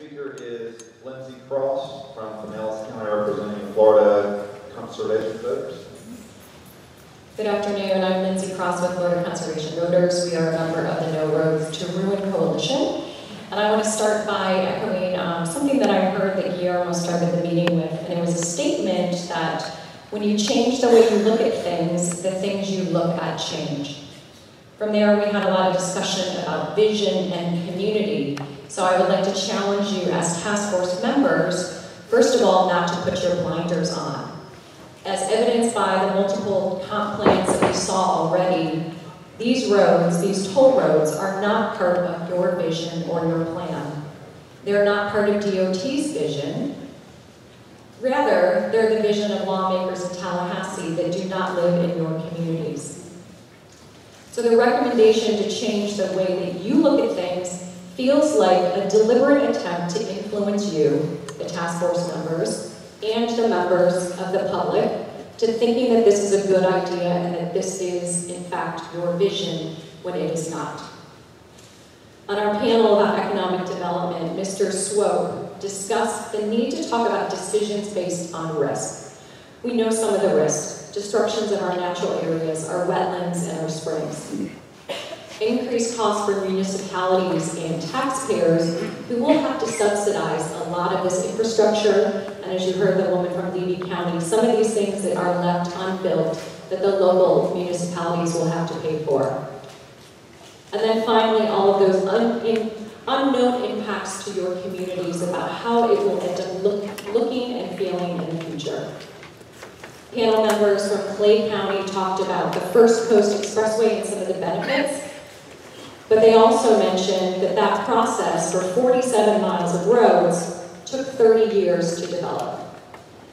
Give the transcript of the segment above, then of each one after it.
speaker is Lindsay Cross from Pinellas County representing Florida Conservation Voters. Good afternoon, I'm Lindsay Cross with Florida Conservation Voters. We are a member of the No Roads to Ruin Coalition. And I want to start by echoing um, something that I heard that Guillermo started the meeting with, and it was a statement that when you change the way you look at things, the things you look at change. From there, we had a lot of discussion about vision and community. So I would like to challenge you as task force members, first of all, not to put your blinders on. As evidenced by the multiple comp plans that we saw already, these roads, these toll roads, are not part of your vision or your plan. They're not part of DOT's vision. Rather, they're the vision of lawmakers in Tallahassee that do not live in your communities. So the recommendation to change the way that you look at things feels like a deliberate attempt to influence you, the task force members, and the members of the public to thinking that this is a good idea and that this is, in fact, your vision when it is not. On our panel about economic development, Mr. Swope discussed the need to talk about decisions based on risk. We know some of the risks, destructions of our natural areas, our wetlands, and our springs increased costs for municipalities and taxpayers who will have to subsidize a lot of this infrastructure. And as you heard the woman from Levy County, some of these things that are left unbuilt that the local municipalities will have to pay for. And then finally, all of those un in unknown impacts to your communities about how it will end up look looking and feeling in the future. Panel members from Clay County talked about the First Coast Expressway and some of the benefits but they also mentioned that that process for 47 miles of roads took 30 years to develop.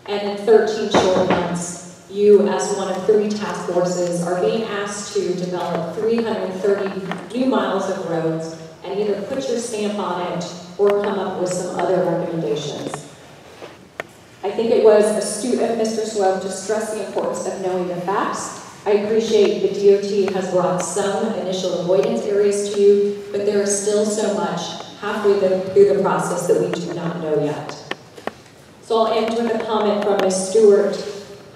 And in 13 short months, you, as one of three task forces, are being asked to develop 330 new miles of roads and either put your stamp on it or come up with some other recommendations. I think it was astute of Mr. Swope to stress the importance of knowing the facts I appreciate the DOT has brought some initial avoidance areas to you, but there is still so much halfway through the process that we do not know yet. So I'll end with a comment from Ms. Stewart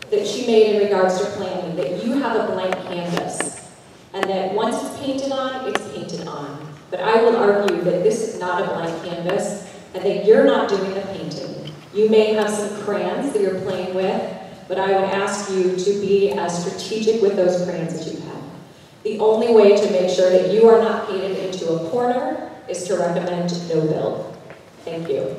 that she made in regards to planning, that you have a blank canvas, and that once it's painted on, it's painted on. But I will argue that this is not a blank canvas, and that you're not doing the painting. You may have some crayons that you're playing with, but I would ask you to be as strategic with those crayons as you can. The only way to make sure that you are not painted into a corner is to recommend no build. Thank you.